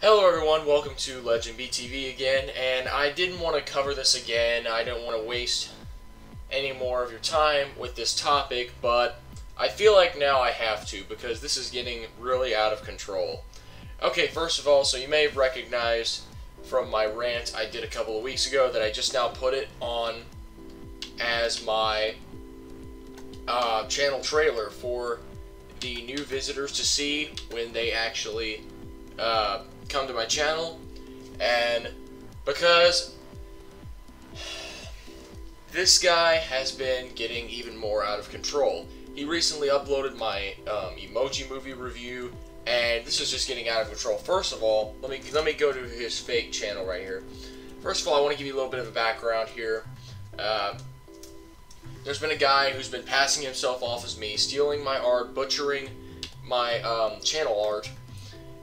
Hello everyone, welcome to Legend BTV again, and I didn't want to cover this again, I don't want to waste any more of your time with this topic, but I feel like now I have to, because this is getting really out of control. Okay, first of all, so you may have recognized from my rant I did a couple of weeks ago that I just now put it on as my uh, channel trailer for the new visitors to see when they actually uh, come to my channel. And because this guy has been getting even more out of control. He recently uploaded my um, emoji movie review, and this is just getting out of control. First of all, let me let me go to his fake channel right here. First of all, I want to give you a little bit of a background here. Uh, there's been a guy who's been passing himself off as me, stealing my art, butchering my um, channel art.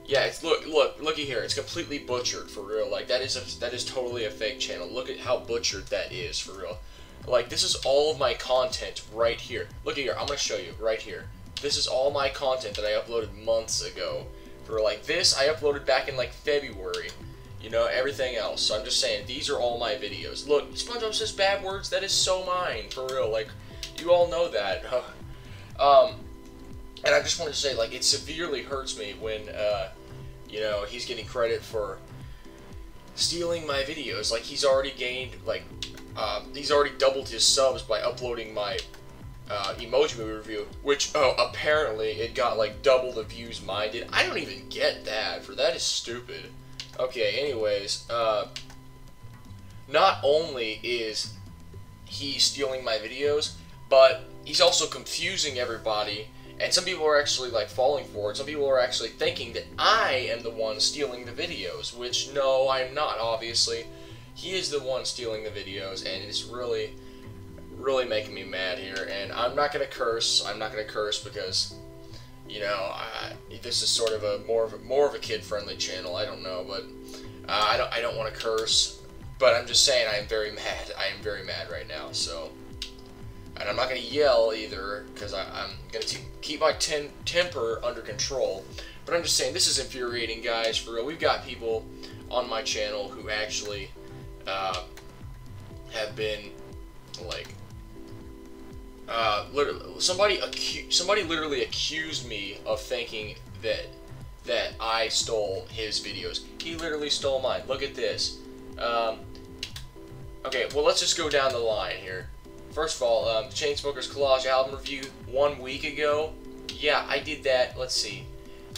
Yeah, it's look, look, looky here. It's completely butchered for real. Like that is a, that is totally a fake channel. Look at how butchered that is for real. Like this is all of my content right here. Look at here. I'm gonna show you right here. This is all my content that I uploaded months ago. For like this, I uploaded back in like February you know, everything else. So I'm just saying, these are all my videos. Look, SpongeBob says bad words, that is so mine, for real. Like, you all know that. um, and I just want to say, like, it severely hurts me when, uh, you know, he's getting credit for stealing my videos. Like, he's already gained, like, um, he's already doubled his subs by uploading my uh, emoji movie review, which, oh, apparently it got, like, double the views mine did. I don't even get that, for that is stupid. Okay, anyways, uh, not only is he stealing my videos, but he's also confusing everybody, and some people are actually, like, falling for it. Some people are actually thinking that I am the one stealing the videos, which, no, I'm not, obviously. He is the one stealing the videos, and it's really, really making me mad here, and I'm not gonna curse. I'm not gonna curse because you know, I, this is sort of a more of a, more of a kid-friendly channel. I don't know, but uh, I don't I don't want to curse, but I'm just saying I am very mad. I am very mad right now. So, and I'm not gonna yell either because I'm gonna keep my ten temper under control. But I'm just saying this is infuriating, guys. For real, we've got people on my channel who actually uh, have been like uh, literally, somebody acu- somebody literally accused me of thinking that that I stole his videos. He literally stole mine. Look at this. Um, okay, well let's just go down the line here. First of all, um, Chainsmokers Collage album review one week ago. Yeah, I did that. Let's see.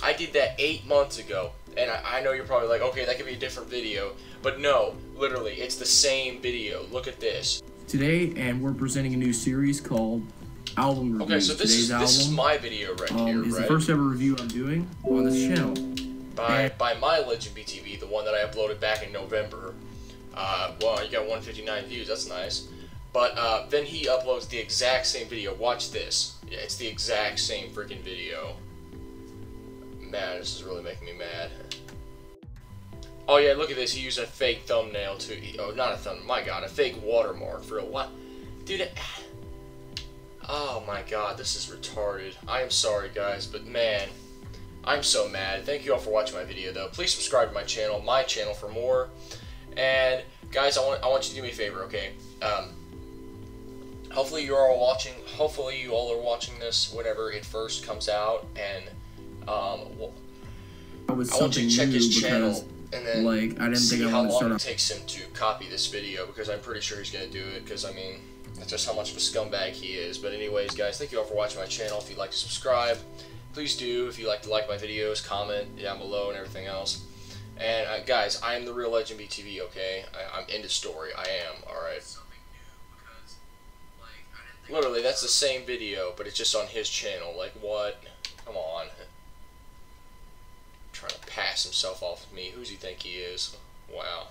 I did that eight months ago. And I, I know you're probably like, okay, that could be a different video. But no, literally, it's the same video. Look at this today, and we're presenting a new series called Album Reviews. Okay, so this Today's is album, this is my video right um, here, is right? the first ever review I'm doing on this channel. By by my Legend BTV, the one that I uploaded back in November. Uh, well, you got 159 views. That's nice. But uh, then he uploads the exact same video. Watch this. Yeah, it's the exact same freaking video. Man, this is really making me mad. Oh yeah, look at this. He used a fake thumbnail to. Oh, not a thumb. My God, a fake watermark for a what? Dude. Oh my God, this is retarded. I am sorry, guys, but man, I'm so mad. Thank you all for watching my video, though. Please subscribe to my channel, my channel, for more. And guys, I want I want you to do me a favor, okay? Um, hopefully you're all watching. Hopefully you all are watching this whenever it first comes out, and um, well, I want you to check his channel and then like I didn't see think I how long it takes him to copy this video because I'm pretty sure he's gonna do it because I mean that's just how much of a scumbag he is. But anyways, guys, thank you all for watching my channel. If you'd like to subscribe, please do. If you like to like my videos, comment down below and everything else. And uh, guys, I am the real Legend BTV. Okay, I, I'm into story. I am. All right. That's the same video, but it's just on his channel. Like what? Come on trying to pass himself off of me. Who's he think he is? Wow.